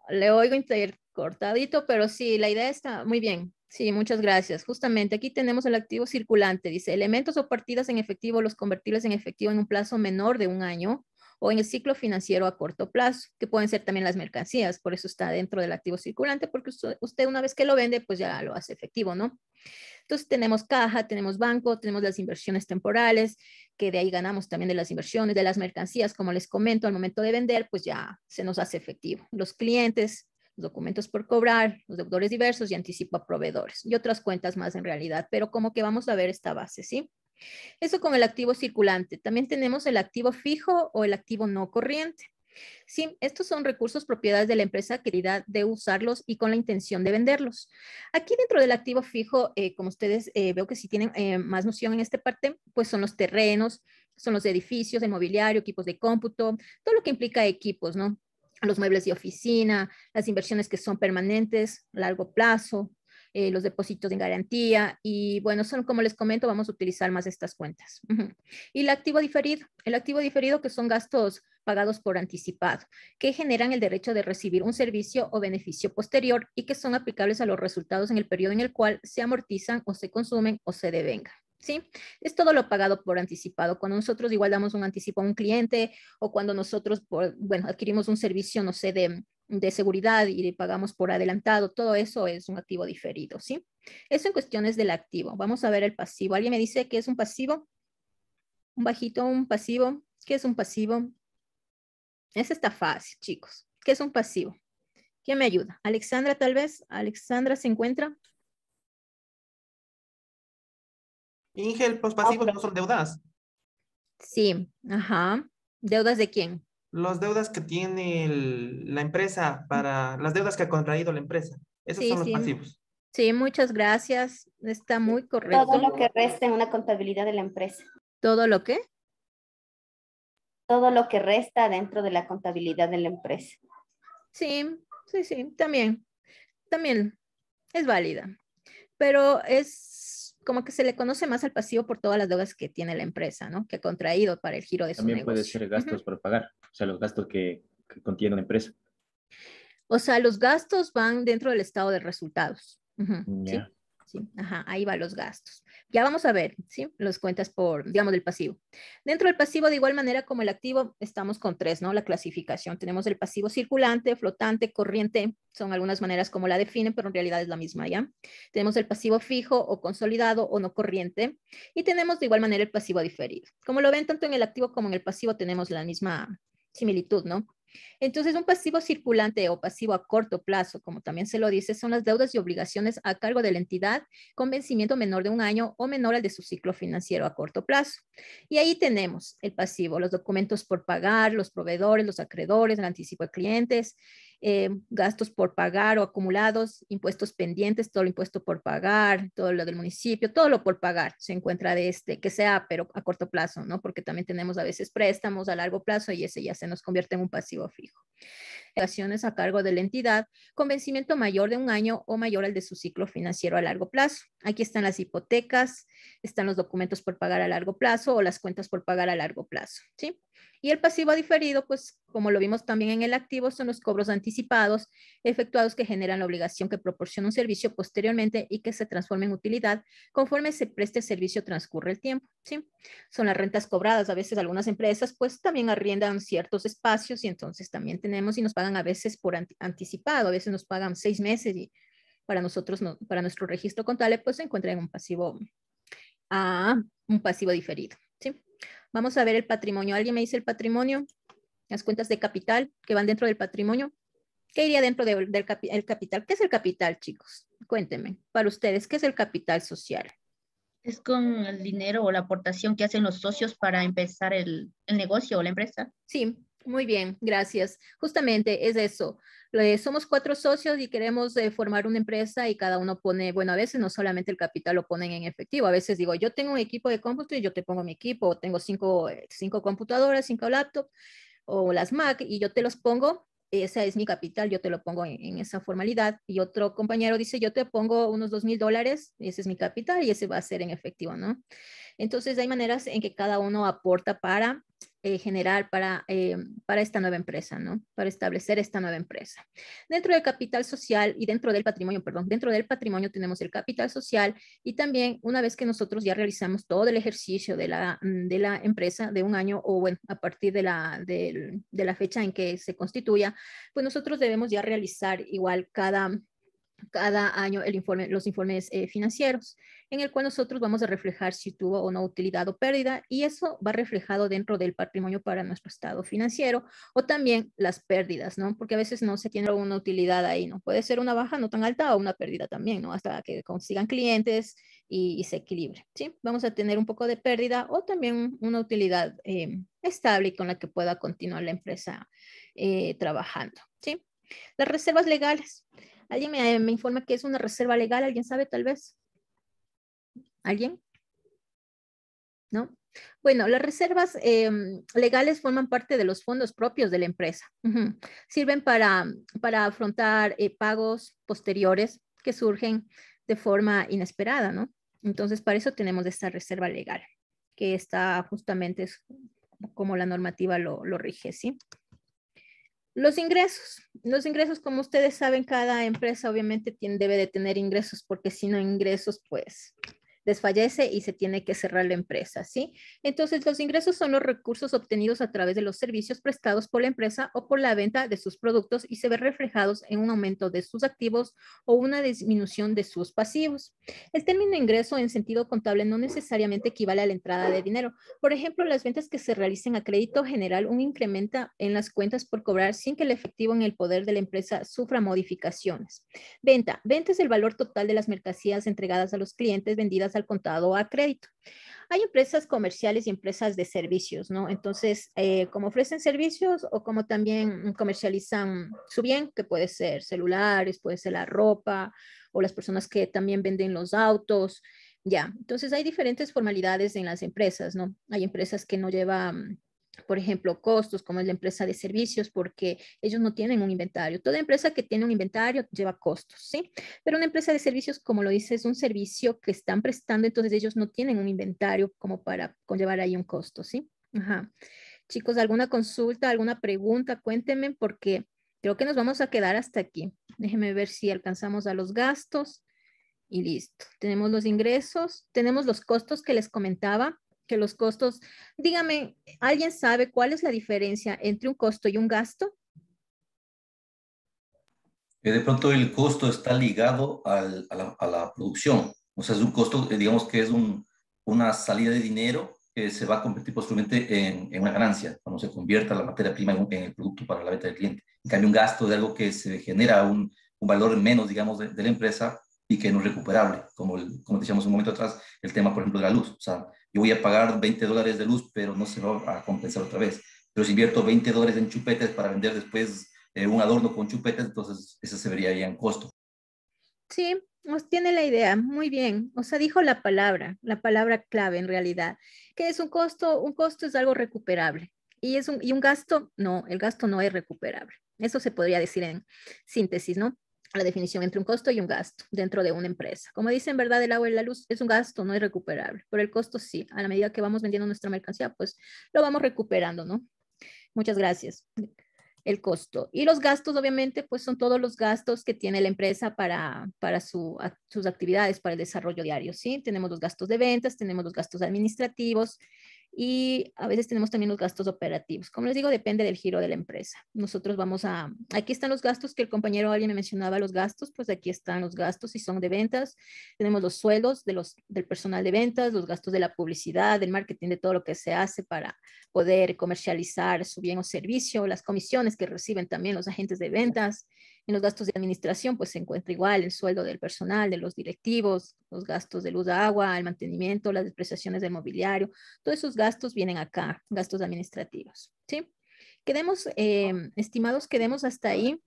Le oigo intercortadito, pero sí, la idea está muy bien. Sí, muchas gracias. Justamente aquí tenemos el activo circulante. Dice, elementos o partidas en efectivo, los convertibles en efectivo en un plazo menor de un año o en el ciclo financiero a corto plazo, que pueden ser también las mercancías. Por eso está dentro del activo circulante, porque usted, una vez que lo vende, pues ya lo hace efectivo, ¿no? Entonces tenemos caja, tenemos banco, tenemos las inversiones temporales, que de ahí ganamos también de las inversiones, de las mercancías, como les comento, al momento de vender, pues ya se nos hace efectivo. Los clientes, documentos por cobrar, los deudores diversos y anticipo a proveedores y otras cuentas más en realidad, pero como que vamos a ver esta base, ¿sí? Eso con el activo circulante. También tenemos el activo fijo o el activo no corriente. Sí, estos son recursos propiedades de la empresa querida de usarlos y con la intención de venderlos. Aquí dentro del activo fijo, eh, como ustedes eh, veo que si tienen eh, más noción en esta parte, pues son los terrenos, son los edificios, el mobiliario, equipos de cómputo, todo lo que implica equipos, ¿no? Los muebles de oficina, las inversiones que son permanentes, largo plazo, eh, los depósitos en garantía y bueno, son como les comento, vamos a utilizar más estas cuentas. Y el activo diferido, el activo diferido que son gastos pagados por anticipado, que generan el derecho de recibir un servicio o beneficio posterior y que son aplicables a los resultados en el periodo en el cual se amortizan o se consumen o se devengan. ¿Sí? Es todo lo pagado por anticipado. Cuando nosotros igual damos un anticipo a un cliente o cuando nosotros, por, bueno, adquirimos un servicio, no sé, de, de seguridad y le pagamos por adelantado, todo eso es un activo diferido, ¿sí? Eso en cuestiones del activo. Vamos a ver el pasivo. ¿Alguien me dice qué es un pasivo? Un bajito, un pasivo. ¿Qué es un pasivo? Ese está fácil, chicos. ¿Qué es un pasivo? ¿Quién me ayuda? Alexandra, tal vez. Alexandra se encuentra. Ingel, los pasivos no son deudas. Sí, ajá. ¿Deudas de quién? Los deudas que tiene el- la empresa para las deudas que ha contraído la empresa. Esos Sí, son los sí. pasivos. Sí, muchas gracias. Está muy correcto. Todo lo que resta en una contabilidad de la empresa. ¿Todo lo que? Todo lo que resta dentro de la contabilidad de la empresa. Sí, sí, sí, también. También es válida. Pero es como que se le conoce más al pasivo por todas las deudas que tiene la empresa, ¿no? Que ha contraído para el giro de su También puede ser gastos por pagar, o sea, los gastos que, que contiene una empresa. O sea, los gastos van dentro del estado de resultados. Sí, ahí van los gastos. Ya vamos a ver, ¿sí? Los cuentas por, digamos, del pasivo. Dentro del pasivo, de igual manera como el activo, estamos con tres, ¿no? La clasificación. Tenemos el pasivo circulante, flotante, corriente. Son algunas maneras como la definen, pero en realidad es la misma, ¿ya? Tenemos el pasivo fijo o consolidado o no corriente. Y tenemos de igual manera el pasivo diferido. Como lo ven, tanto en el activo como en el pasivo tenemos la misma similitud, ¿no? Entonces, un pasivo circulante o pasivo a corto plazo, como también se lo dice, son las deudas y obligaciones a cargo de la entidad con vencimiento menor de un año o menor al de su ciclo financiero a corto plazo. Y ahí tenemos el pasivo, los documentos por pagar, los proveedores, los acreedores, el anticipo de clientes, eh, gastos por pagar o acumulados, impuestos pendientes, todo el impuesto por pagar, todo lo del municipio, todo lo por pagar se encuentra de este, que sea, pero a corto plazo, ¿no? Porque también tenemos a veces préstamos a largo plazo y ese ya se nos convierte en un pasivo fijo. Obligaciones a cargo de la entidad con vencimiento mayor de un año o mayor al de su ciclo financiero a largo plazo. Aquí están las hipotecas, están los documentos por pagar a largo plazo o las cuentas por pagar a largo plazo, ¿sí? Y el pasivo diferido, pues como lo vimos también en el activo, son los cobros anticipados efectuados que generan la obligación que proporciona un servicio posteriormente y que se transforma en utilidad conforme se preste el servicio transcurre el tiempo. ¿sí? Son las rentas cobradas. A veces algunas empresas pues también arriendan ciertos espacios y entonces también tenemos y nos pagan a veces por anti- anticipado. A veces nos pagan seis meses y para nosotros, no, para nuestro registro contable pues se encuentra en un pasivo, ah, un pasivo diferido. ¿sí? Vamos a ver el patrimonio. ¿Alguien me dice el patrimonio? Las cuentas de capital que van dentro del patrimonio. ¿Qué iría dentro de- del capi- el capital? ¿Qué es el capital, chicos? Cuéntenme, para ustedes, ¿qué es el capital social? Es con el dinero o la aportación que hacen los socios para empezar el, el negocio o la empresa. Sí, muy bien, gracias. Justamente es eso. Le- somos cuatro socios y queremos eh, formar una empresa y cada uno pone, bueno, a veces no solamente el capital lo ponen en efectivo, a veces digo, yo tengo un equipo de cómputo y yo te pongo mi equipo, tengo cinco, eh, cinco computadoras, cinco laptops o las Mac y yo te los pongo, esa es mi capital, yo te lo pongo en, en esa formalidad. Y otro compañero dice, yo te pongo unos dos mil dólares, ese es mi capital y ese va a ser en efectivo, ¿no? Entonces hay maneras en que cada uno aporta para eh, generar, para, eh, para esta nueva empresa, ¿no? Para establecer esta nueva empresa. Dentro del capital social y dentro del patrimonio, perdón, dentro del patrimonio tenemos el capital social y también una vez que nosotros ya realizamos todo el ejercicio de la, mm, de la empresa de un año o bueno, a partir de la, del- de la fecha en que se constituya, pues nosotros debemos ya realizar igual cada, cada año el informe, los informes eh, financieros, en el cual nosotros vamos a reflejar si tuvo o no utilidad o pérdida, y eso va reflejado dentro del patrimonio para nuestro estado financiero, o también las pérdidas, ¿no? Porque a veces no se tiene una utilidad ahí, ¿no? Puede ser una baja no tan alta o una pérdida también, ¿no? Hasta que consigan clientes y, se equilibre, ¿sí? Vamos a tener un poco de pérdida o también una utilidad eh, estable con la que pueda continuar la empresa eh, trabajando, ¿sí? Las reservas legales. ¿Alguien me, informa qué es una reserva legal? ¿Alguien sabe tal vez? ¿Alguien? ¿No? Bueno, las reservas em, legales forman parte de los fondos propios de la empresa. Sirven para, para afrontar eh, pagos posteriores que surgen de forma inesperada, ¿no? Entonces, para eso tenemos esta reserva legal, que está justamente como la normativa lo, lo rige, ¿sí? Los ingresos. Los ingresos, como ustedes saben, cada empresa obviamente tiene, debe de tener ingresos, porque si no ingresos, pues desfallece y se tiene que cerrar la empresa, ¿sí? Entonces, los ingresos son los recursos obtenidos a través de los servicios prestados por la empresa o por la venta de sus productos y se ven reflejados en un aumento de sus activos o una disminución de sus pasivos. El término ingreso en sentido contable no necesariamente equivale a la entrada de dinero. Por ejemplo, las ventas que se realicen a crédito general un incrementa en las cuentas por cobrar sin que el efectivo en el poder de la empresa sufra modificaciones. Venta. Venta es el valor total de las mercancías entregadas a los clientes vendidas al contado a crédito. Hay empresas comerciales y empresas de servicios, ¿no? Entonces, eh, como ofrecen servicios o como también comercializan su bien, que puede ser celulares, puede ser la ropa o las personas que también venden los autos, ya. Entonces, hay diferentes formalidades en las empresas, ¿no? Hay empresas que no llevan por ejemplo, costos, como es la empresa de servicios, porque ellos no tienen un inventario. Toda empresa que tiene un inventario lleva costos, ¿sí? Pero una empresa de servicios, como lo dice, es un servicio que están prestando, entonces ellos no tienen un inventario como para conllevar ahí un costo, ¿sí? Ajá. Chicos, ¿alguna consulta, alguna pregunta? Cuéntenme porque creo que nos vamos a quedar hasta aquí. Déjenme ver si alcanzamos a los gastos y listo. Tenemos los ingresos, tenemos los costos que les comentaba, que los costos, dígame, ¿alguien sabe cuál es la diferencia entre un costo y un gasto? De pronto el costo está ligado al, a, la, a, la, producción. O sea, es un costo, eh, digamos que es un, una salida de dinero que se va a convertir posteriormente en, en, una ganancia, cuando se convierta la materia prima en, en, el producto para la venta del cliente. En cambio, un gasto de algo que se genera un, un valor menos, digamos, de, de, la empresa y que no es recuperable, como, el, como decíamos un momento atrás, el tema, por ejemplo, de la luz. O sea, yo voy a pagar 20 dólares de luz, pero no se va a compensar otra vez. Pero si invierto 20 dólares en chupetes para vender después eh, un adorno con chupetes, entonces eso se vería ya en costo. Sí, nos tiene la idea, muy bien. O sea, dijo la palabra, la palabra clave en realidad, que es un costo, un costo es algo recuperable. Y, es un, y un gasto, no, el gasto no es recuperable. Eso se podría decir en síntesis, ¿no? La definición entre un costo y un gasto dentro de una empresa. Como dicen, ¿verdad? El agua y la luz es un gasto, no es recuperable, pero el costo sí. A la medida que vamos vendiendo nuestra mercancía, pues lo vamos recuperando, ¿no? Muchas gracias el costo. Y los gastos, obviamente, pues son todos los gastos que tiene la empresa para, para su, a, sus actividades, para el desarrollo diario, ¿sí? Tenemos los gastos de ventas, tenemos los gastos administrativos y a veces tenemos también los gastos operativos. Como les digo, depende del giro de la empresa. Nosotros vamos a, aquí están los gastos que el compañero alguien me mencionaba, los gastos, pues aquí están los gastos y son de ventas. Tenemos los sueldos de los, del personal de ventas, los gastos de la publicidad, del marketing, de todo lo que se hace para poder comercializar su bien o servicio, las comisiones que reciben también los agentes de ventas. En los gastos de administración, pues se encuentra igual el sueldo del personal, de los directivos, los gastos de luz, agua, el mantenimiento, las depreciaciones del mobiliario, todos esos gastos vienen acá, gastos administrativos, ¿sí? Quedemos, eh, estimados, quedemos hasta ahí,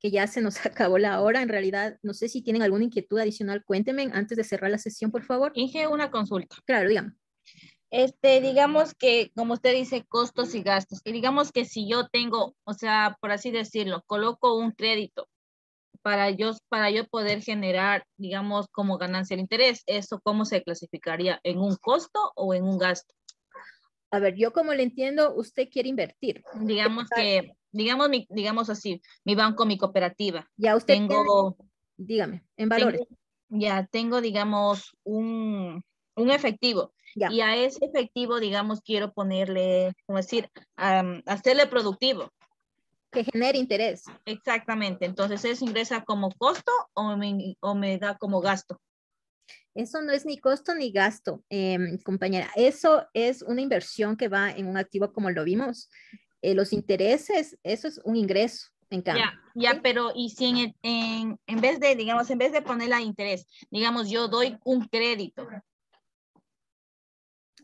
que ya se nos acabó la hora. En realidad, no sé si tienen alguna inquietud adicional, cuéntenme antes de cerrar la sesión, por favor. Inge, una consulta. Claro, dígame. Este, digamos que, como usted dice, costos y gastos, y digamos que si yo tengo, o sea, por así decirlo, coloco un crédito para yo, para yo poder generar, digamos, como ganancia el interés, ¿eso cómo se clasificaría? ¿En un costo o en un gasto? A ver, yo como le entiendo, usted quiere invertir. Digamos que, digamos, mi, digamos así, mi banco, mi cooperativa. Ya usted tengo, tiene, dígame, en valores. Tengo, ya tengo, digamos, un, un efectivo. Ya. Y a ese efectivo, digamos, quiero ponerle, como decir, um, hacerle productivo. Que genere interés. Exactamente. Entonces, ¿eso ingresa como costo o me, o me da como gasto? Eso no es ni costo ni gasto, eh, compañera. Eso es una inversión que va en un activo como lo vimos. Eh, los intereses, eso es un ingreso. En cambio. Ya, ya, pero y si en, en, en vez de, digamos, en vez de ponerla a interés, digamos, yo doy un crédito,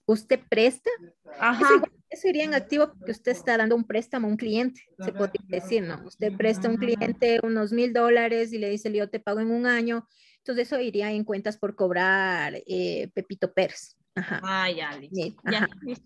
usted presta, Ajá. Eso, eso, iría en activo porque usted está dando un préstamo a un cliente, se podría decir, ¿no? Usted presta a un cliente unos mil dólares y le dice, yo te pago en un año, entonces eso iría en cuentas por cobrar eh, Pepito Pérez. Ajá. Ah, ya, listo. Ajá. Ya,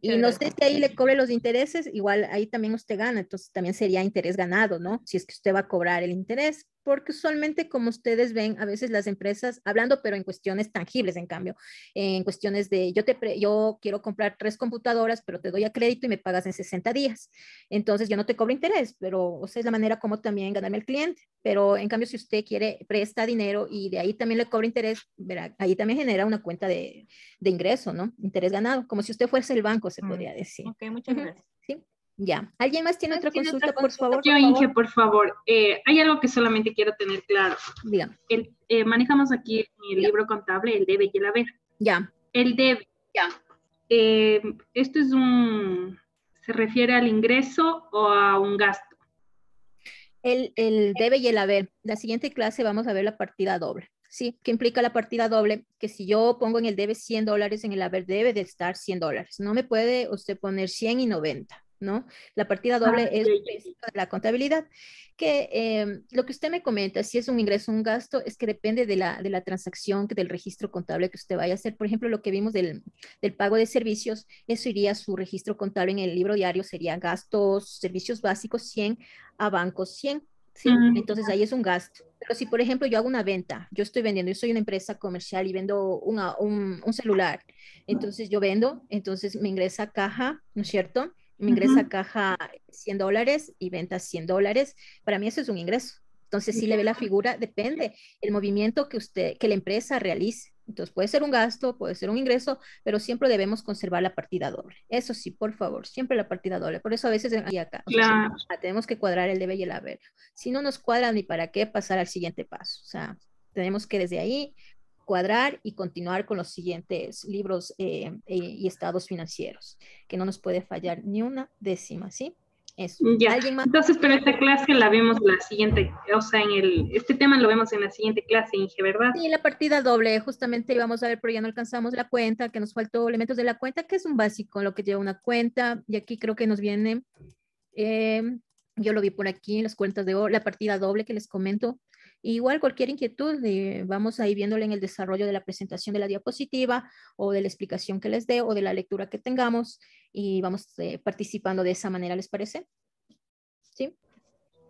y no sé si ahí le cobre los intereses, igual ahí también usted gana, entonces también sería interés ganado, ¿no? Si es que usted va a cobrar el interés, porque usualmente, como ustedes ven, a veces las empresas, hablando, pero en cuestiones tangibles, en cambio, en cuestiones de, yo, te yo quiero comprar tres computadoras, pero te doy a crédito y me pagas en 60 días. Entonces, yo no te cobro interés, pero o sea, es la manera como también ganarme el cliente. Pero en cambio, si usted quiere, presta dinero y de ahí también le cobra interés, verá, ahí también genera una cuenta de, de ingreso, ¿no? Interés ganado, como si usted fuese el banco, se podría decir. Ok, muchas gracias. Ya. ¿Alguien más tiene otra ¿Tiene consulta, otra por favor? Yo, Inge, por favor. Eh, hay algo que solamente quiero tener claro. Dígame. El, eh, manejamos aquí en el Ya. libro contable el debe y el haber. Ya. El debe. Ya. Eh, esto es un. ¿Se refiere al ingreso o a un gasto? El, el debe y el haber. La siguiente clase vamos a ver la partida doble. ¿Sí? ¿Qué implica la partida doble? Que si yo pongo en el debe 100 dólares, en el haber debe de estar 100 dólares. No me puede usted poner 100 y 90. ¿No? La partida doble Ah, es de la contabilidad, que eh, lo que usted me comenta, si es un ingreso o un gasto, es que depende de la, de la transacción, del registro contable que usted vaya a hacer. Por ejemplo, lo que vimos del, del pago de servicios, eso iría a su registro contable en el libro diario, sería gastos, servicios básicos 100 a bancos 100. ¿sí? Mm. Entonces ahí es un gasto. Pero si, por ejemplo, yo hago una venta, yo estoy vendiendo, yo soy una empresa comercial y vendo una, un, un celular, entonces yo vendo, entonces me ingresa caja, ¿no es cierto? Me ingresa a Ujú. caja 100 dólares y venta 100 dólares. Para mí eso es un ingreso. Entonces, si le ve la figura, depende el movimiento que usted, que la empresa realice. Entonces, puede ser un gasto, puede ser un ingreso, pero siempre debemos conservar la partida doble. Eso sí, por favor, siempre la partida doble. Por eso a veces aquí acá o sea, Claro. tenemos que cuadrar el debe y el haber. Si no nos cuadra ni para qué pasar al siguiente paso. O sea, tenemos que desde ahí cuadrar y continuar con los siguientes libros eh, eh, y estados financieros, que no nos puede fallar ni una décima, ¿sí? Eso. Ya. ¿Alguien más? Entonces, pero esta clase la vemos la siguiente, o sea, en el, este tema lo vemos en la siguiente clase, Inge, ¿verdad? Sí, la partida doble, justamente íbamos a ver, pero ya no alcanzamos la cuenta, que nos faltó elementos de la cuenta, que es un básico, lo que lleva una cuenta, y aquí creo que nos viene, eh, yo lo vi por aquí, las cuentas de la partida doble que les comento. Igual cualquier inquietud, eh, vamos a ir viéndole en el desarrollo de la presentación de la diapositiva o de la explicación que les dé o de la lectura que tengamos y vamos eh, participando de esa manera, ¿les parece? Sí.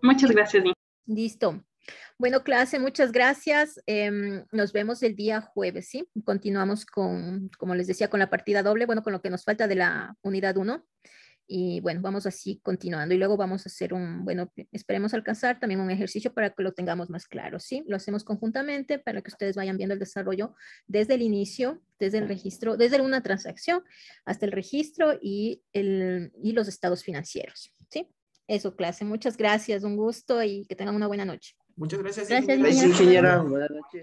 Muchas gracias. Listo. Bueno, clase, muchas gracias. Em, nos vemos el día jueves, ¿sí? Continuamos con, como les decía, con la partida doble, bueno, con lo que nos falta de la unidad 1. Y bueno, vamos así continuando y luego vamos a hacer un, bueno, esperemos alcanzar también un ejercicio para que lo tengamos más claro, ¿sí? Lo hacemos conjuntamente para que ustedes vayan viendo el desarrollo desde el inicio, desde el registro, desde una transacción hasta el registro y, el, y los estados financieros, ¿sí? Eso, clase. Muchas gracias, un gusto y que tengan una buena noche. Muchas gracias. Gracias, ingeniera. ingeniera. Buenas noches.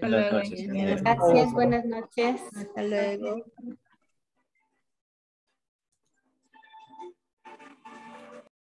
Gracias, buenas noches. Hasta luego.